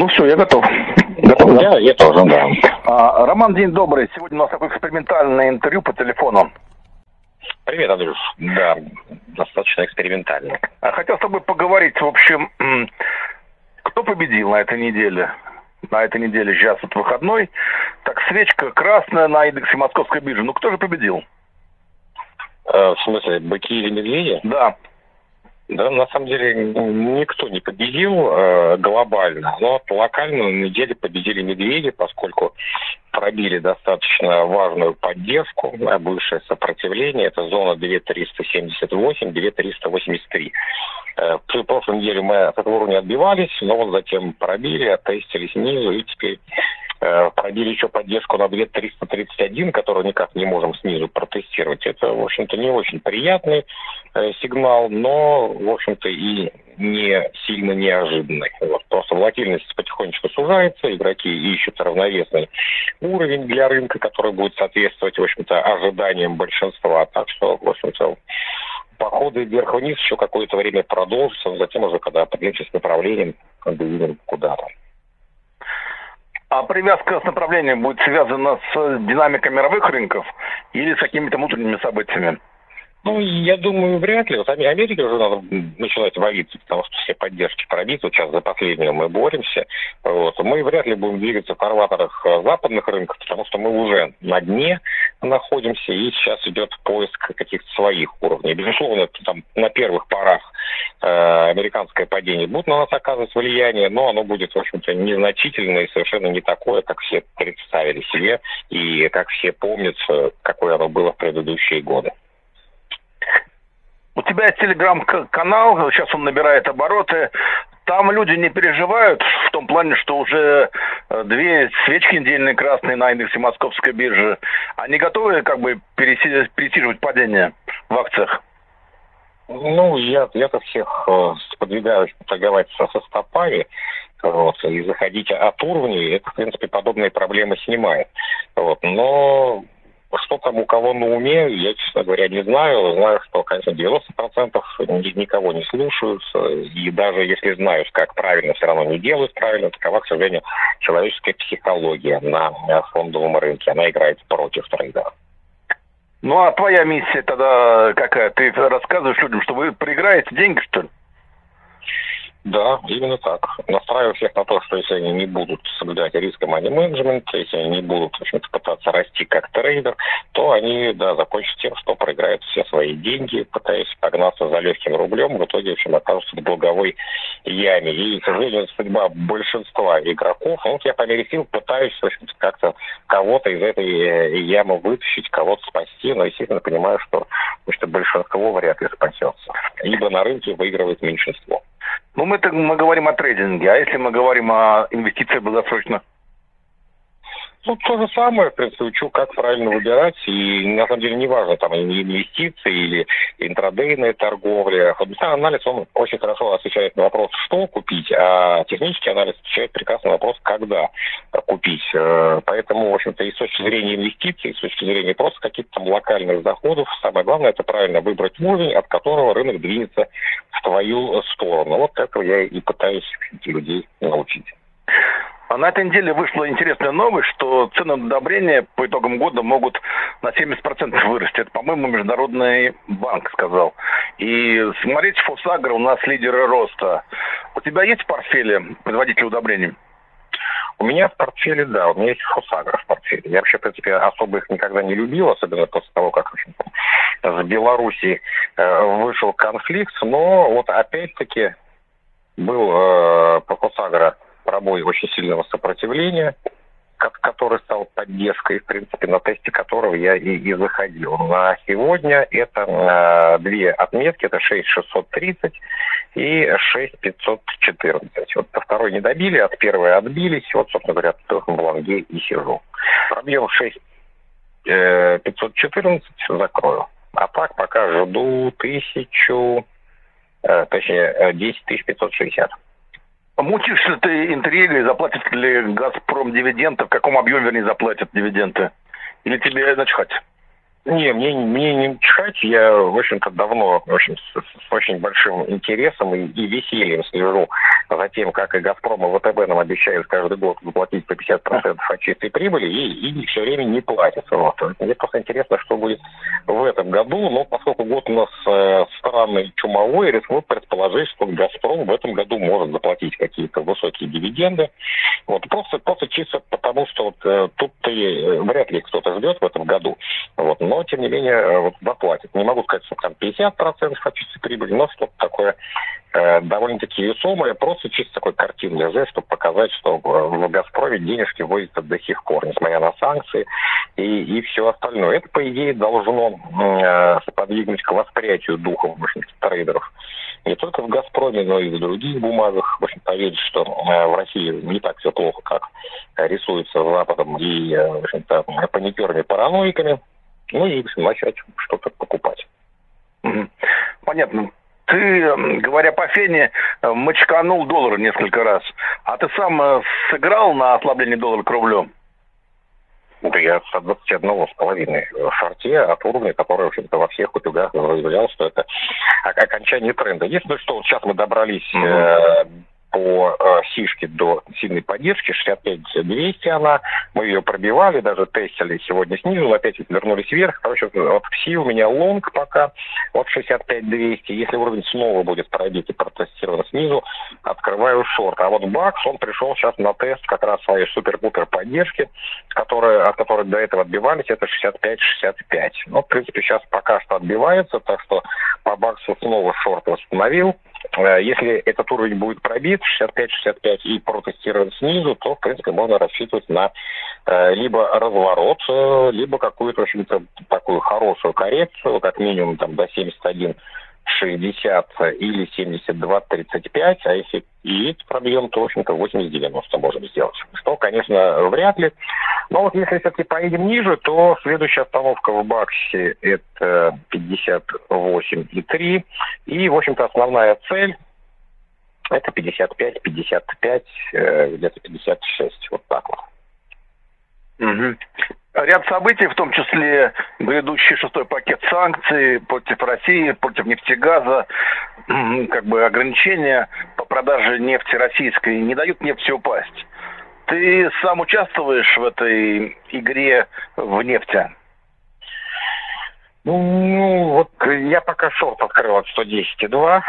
ну все, я готов. Готов, да? Я, я тоже, да. А, Роман, день добрый. Сегодня у нас такое экспериментальное интервью по телефону. Привет, Андрюш. Да, достаточно экспериментально. А хотел с тобой поговорить, в общем, кто победил на этой неделе? На этой неделе сейчас вот выходной. Так, свечка красная на индексе московской биржи. Ну, кто же победил? Э, в смысле, быки или медведи? Да. Да, на самом деле никто не победил э, глобально, но локально на неделе победили медведи, поскольку пробили достаточно важную поддержку, бывшее сопротивление, это зона 2378, 2383. Э, в прошлой неделе мы от этого уровня отбивались, но вот затем пробили, оттестили снизу и теперь пробили еще поддержку на 2331, которую никак не можем снизу протестировать. Это, в общем-то, не очень приятный э, сигнал, но, в общем-то, и не сильно неожиданный. Вот. Просто волатильность потихонечку сужается, игроки ищут равновесный уровень для рынка, который будет соответствовать, в общем-то, ожиданиям большинства. Так что, в общем-то, походы вверх-вниз еще какое-то время продолжатся, затем уже, когда определимся с направлением, двинем куда-то. А привязка с направлением будет связана с динамикой мировых рынков или с какими-то внутренними событиями? Ну, я думаю, вряд ли. Вот Америке уже надо начинать валиться, потому что все поддержки пробиты. Вот сейчас за последнего мы боремся. Вот. Мы вряд ли будем двигаться в фарватерах э, западных рынков, потому что мы уже на дне находимся, и сейчас идет поиск каких-то своих уровней. Безусловно, там на первых порах э, американское падение будет на нас оказывать влияние, но оно будет, в общем-то, незначительное и совершенно не такое, как все представили себе, и как все помнят, э, какое оно было в предыдущие годы. У тебя телеграм-канал, сейчас он набирает обороты. Там люди не переживают в том плане, что уже э, две свечки недельные красные на индексе московской биржи. Они готовы как бы пересиживать падение в акциях? Ну, я, я-то всех э, подвигаю торговать со, со стопами вот, и заходить от уровней, это, в принципе, подобные проблемы снимает. Вот, но что там у кого на уме, я, честно говоря, не знаю. Знаю, что, конечно, 90% никого не слушаются. И даже если знают, как правильно, все равно не делают правильно. Такова, к сожалению, человеческая психология на фондовом рынке. Она играет против трейдера. Ну, а твоя миссия тогда какая? Ты рассказываешь людям, что вы проиграете деньги, что ли? Да, именно так. Настраиваю всех на то, что если они не будут соблюдать риск money management, если они не будут в общем пытаться расти как трейдер, то они да, закончат тем, что проиграют все свои деньги, пытаясь погнаться за легким рублем, в итоге в общем, окажутся в долговой яме. И, к сожалению, судьба большинства игроков, ну, вот я по мере сил пытаюсь в общем как-то кого-то из этой э, ямы вытащить, кого-то спасти, но, естественно, понимаю, что, что большинство вряд ли спасется. Ибо на рынке выигрывает меньшинство. Ну, мы, мы говорим о трейдинге, а если мы говорим о инвестициях долгосрочно? Ну, то же самое, в принципе, учу, как правильно выбирать. И на самом деле не важно, там, инвестиции или интрадейная торговля. Фундаментальный анализ, он очень хорошо отвечает на вопрос, что купить, а технический анализ отвечает прекрасно на вопрос, когда купить. Э, поэтому, в общем-то, и с точки зрения инвестиций, и с точки зрения просто каких-то там локальных доходов, самое главное, это правильно выбрать уровень, от которого рынок двинется в твою сторону. Вот этого я и пытаюсь людей научить. А на этой неделе вышла интересная новость, что цены на удобрения по итогам года могут на 70% вырасти. Это, по-моему, Международный банк сказал. И смотрите, Фосагро у нас лидеры роста. У тебя есть в портфеле производители удобрений? У меня в портфеле, да, у меня есть Фосагро в портфеле. Я вообще, в принципе, особо их никогда не любил, особенно после того, как с Белоруссией э, вышел конфликт. Но вот опять-таки был э, по Фосагро пробой очень сильного сопротивления, который стал поддержкой, в принципе, на тесте которого я и, и заходил. На сегодня это э, две отметки, это 6630 и 6514. Вот по второй не добили, от первой отбились, вот, собственно говоря, в лонге и сижу. Пробьем 6514, э, закрою. А так пока жду тысячу, э, точнее, 10 560. Мучишь ли ты интригой, заплатит ли «Газпром» дивиденды, в каком объеме, вернее, заплатят дивиденды? Или тебе начхать? Не, мне, мне не чихать. Я, в общем-то, давно, в общем, с, с очень большим интересом и, и весельем слежу за тем, как и «Газпром» и ВТБ нам обещают каждый год заплатить по 50% от чистой прибыли и, и все время не платят. Вот. Мне просто интересно, что будет в этом году. Но поскольку год у нас э, странный, чумовой, рискну предположить, что «Газпром» в этом году может заплатить какие-то высокие дивиденды. Вот. Просто, просто чисто потому, что вот, э, тут-то э, вряд ли кто-то ждет в этом году. Вот но, тем не менее, э, вот, заплатит. Не могу сказать, что там 50% от чистой прибыли, но что-то такое э, довольно-таки весомое, просто чисто такой картинный жест, чтобы показать, что в «Газпроме» денежки возятся до сих пор, несмотря на санкции и, и все остальное. Это, по идее, должно э, подвигнуть к восприятию духом, в общем трейдеров не только в «Газпроме», но и в других бумагах. В общем, поверить, что э, в России не так все плохо, как рисуется Западом и, э, в общем-то, паникерами, параноиками ну и начать что-то покупать. Понятно. Ты, говоря по фене, мочканул доллар несколько раз. А ты сам э, сыграл на ослабление доллара к рублю? Да я с 21 с половиной в шарте от уровня, который, в общем-то, во всех утюгах заявлял, что это окончание тренда. Если что, вот сейчас мы добрались mm-hmm. э, по э, сишке до сильной поддержки, 65-200 она, мы ее пробивали, даже тестили сегодня снизу, опять вернулись вверх. Короче, вот Си у меня лонг пока, вот 65-200. Если уровень снова будет пробит и протестирован снизу, открываю шорт. А вот Бакс, он пришел сейчас на тест как раз своей супер-пупер поддержки, которые, от которой до этого отбивались, это 65-65. Ну, в принципе, сейчас пока что отбивается, так что по Баксу снова шорт восстановил. Э, если этот уровень будет пробит, 65-65, и протестирован снизу, то, в принципе, можно рассчитывать на э, либо разворот, э, либо какую-то, в общем-то, такую хорошую коррекцию, как минимум там до 71 60 или 72-35, а если и пробьем, то, в общем-то, 80-90 можем сделать. Что, конечно, вряд ли. Но вот если все-таки поедем ниже, то следующая остановка в Баксе – это 58,3. И, в общем-то, основная цель – это 55-55, э, где-то 56, вот так вот. Угу. Ряд событий, в том числе грядущий шестой пакет санкций против России, против нефтегаза, как бы ограничения по продаже нефти российской не дают нефти упасть. Ты сам участвуешь в этой игре в нефти? Ну, вот я пока шорт открыл от 110,2.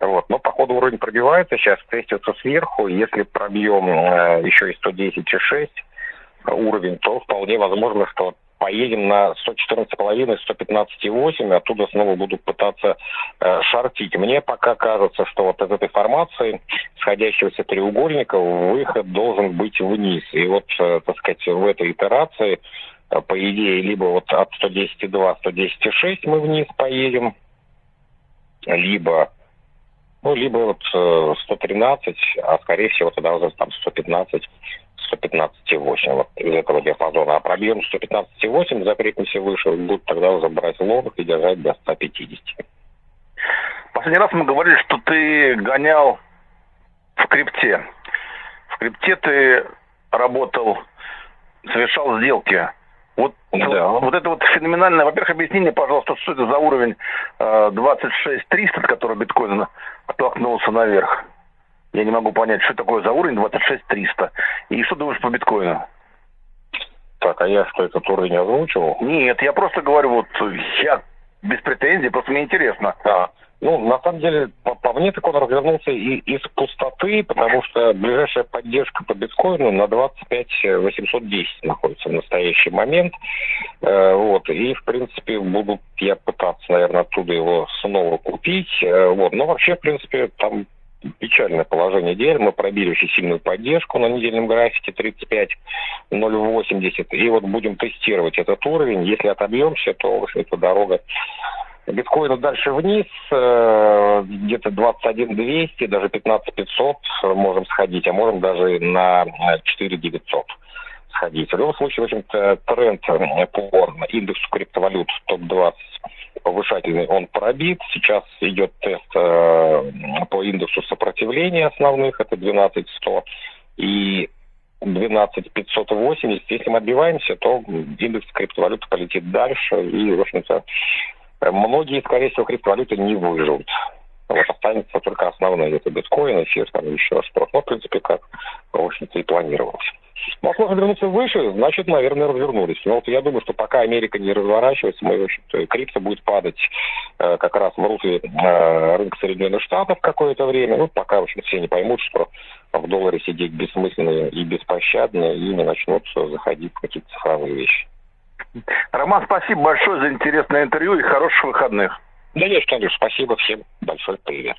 вот, но походу уровень пробивается, сейчас тестится сверху. Если пробьем э, еще и 110,6, уровень, то вполне возможно, что поедем на 114,5, 115,8, оттуда снова буду пытаться э, шортить. Мне пока кажется, что вот из этой формации сходящегося треугольника выход должен быть вниз. И вот, э, так сказать, в этой итерации, э, по идее, либо вот от 110,2, 110,6 мы вниз поедем, либо ну, либо вот э, 113, а скорее всего тогда уже там 115 115,8 вот из этого диапазона. А пробьем 115,8, запретимся выше, будут тогда уже брать лонг и держать до 150. Последний раз мы говорили, что ты гонял в крипте. В крипте ты работал, совершал сделки. Вот, да. вот это вот феноменальное. Во-первых, объяснение, пожалуйста, что это за уровень э, 26 300, который биткоин оттолкнулся наверх. Я не могу понять, что такое за уровень 26 300. И что думаешь по биткоину? Так, а я что, этот уровень озвучивал? Нет, я просто говорю, вот я без претензий, просто мне интересно. Да. Ну, на самом деле, по, по мне так он развернулся и, из пустоты, потому что ближайшая поддержка по биткоину на 25 810 находится в настоящий момент. Э, вот, и, в принципе, буду я пытаться, наверное, оттуда его снова купить. Э, вот, но вообще, в принципе, там печальное положение дел. Мы пробили очень сильную поддержку на недельном графике 35.080. И вот будем тестировать этот уровень. Если отобьемся, то, общем-то, дорога биткоина дальше вниз, э, где-то 21 200, даже 15 500 можем сходить, а можем даже на 4 900 сходить. В любом случае, в общем-то, тренд по индексу криптовалют топ-20 повышательный, он пробит. Сейчас идет тест э, по индексу сопротивления основных, это 12100. И 12 580. Если мы отбиваемся, то индекс криптовалюты полетит дальше, и, в общем-то, многие, скорее всего, криптовалюты не выживут. Вот останется только основные, это биткоин, эфир, там еще что-то. Ну, в принципе, как, в общем-то, и планировалось. Возможно, вернуться выше, значит, наверное, развернулись. Но вот я думаю, что пока Америка не разворачивается, мы, в общем-то, крипто будет падать э, как раз в русле э, рынка Соединенных Штатов какое-то время. Ну, пока, в общем, все не поймут, что в долларе сидеть бессмысленно и беспощадно, и не начнут заходить в какие-то цифровые вещи. Роман, спасибо большое за интересное интервью и хороших выходных. Да нет, Андрюш, спасибо всем. Большой привет.